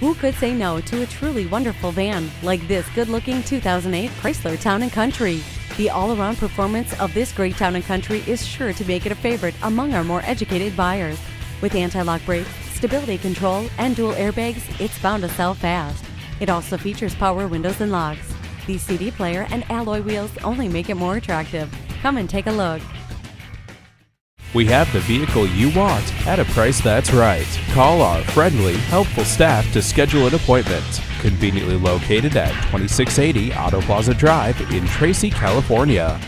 Who could say no to a truly wonderful van like this good-looking 2008 Chrysler Town & Country? The all-around performance of this great Town & Country is sure to make it a favorite among our more educated buyers. With anti-lock brakes, stability control, and dual airbags, it's bound to sell fast. It also features power windows and locks. The CD player and alloy wheels only make it more attractive. Come and take a look. We have the vehicle you want at a price that's right. Call our friendly, helpful staff to schedule an appointment. Conveniently located at 2680 Auto Plaza Drive in Tracy, California.